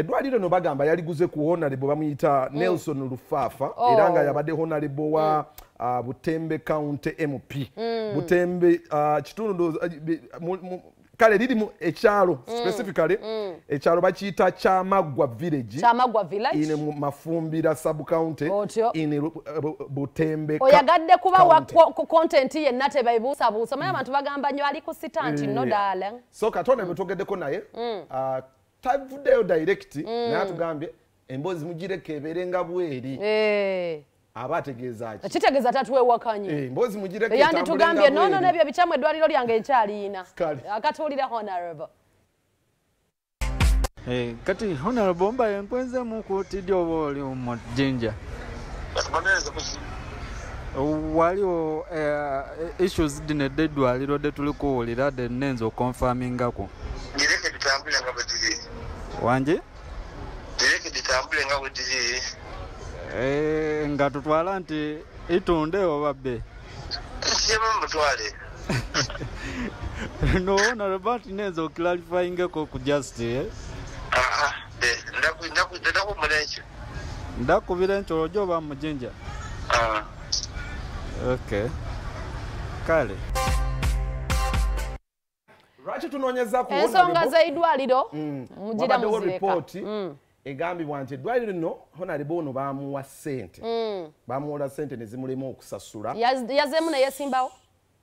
eddwaliro no bagamba yaliguze ku honorable bamuyita nelson lufaafa Oh. era nga yabadde honorable wa uh, butembe county mp butembe uh, kitundu uh, kale riri mu ekyalo specifically ekyalo bakiyita kyamagwa village. Ine mu mafumbira sub county. Otyo. ine uh, butembe oyagadde kubawa ko- ko- content yenna tebayibuusabuusa manyi abantu bagamba nnyo ali ku sita nti no Eh, darling. so katonda bwe twogeddeko naye uh, tavuddeyo direct naye atugambye emboozi mugireka ebeerenga bweri. Eh, aba ategeeza ki? Kitegeeza tatuwewakanye Eh, emboozi mugireka yanditugambye etambulenga nono nebyo bicamu eddwaliro lyange nkyaliina Kale. akatuulira honorable. Eh, kati honorable mbaye nkwenzemu kutidde oba oli mu jinja. Batubonereze kuki waliwo issues dino edda eddwaliro de tuli kuwulira de nenza okonfamingako direke ditambule nga bwe diri. Wanje direke ditambule nga bwe diri. Eh, nga tutwala nti itunde oba bbe nsiyemu mutwale. No honorable nti nenza oklarifyingeko ku just eh? ndakumula ekyo. Ndakubira enkyolo gyo oba mujinja Ah. okay kale lwaki tunoonyeza ku ensonga honorable? z'eddwaliro mugira wabaddewo muzireka ripooti egambibwa nti eddwaliro lino honorable ono bamuwa ssente. Bamuwola ssente ne zimulema okusasula. Yaz- yazeemu neyesimbawo Eh,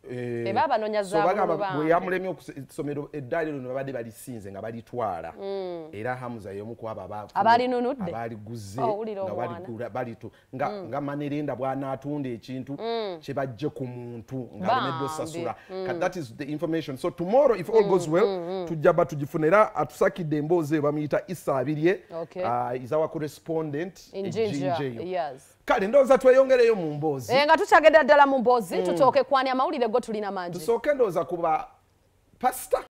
Eba banoonya so za bagamba bululu bambi. bwe yamulemye essomero eddwaliro lino babadde balisinze nga balitwala era hamuza y'omu ku abo aba- Abaalinunudde? abaaliguze Oh, wulira nga omwana. baligula- balitu nga nga manerenda bw'anaatunda ekintu kye bajje ku muntu ng'alemeddwa Bambi. osasula Ka- that is the information so tomorrow if all goes well tujja ba tugifuna era atusakidde emboozi eyo bamuyita isa abirye Okay. uh, is our correspondent in e Jinja, Jinja eyo. Kale ndowooza tweyongereyo mu mboozi. Eh, nga tukyagenda ddala mu mboozi tutooke kwani amawulire go tulina mangi. Tusooke ndowooza kuba pasita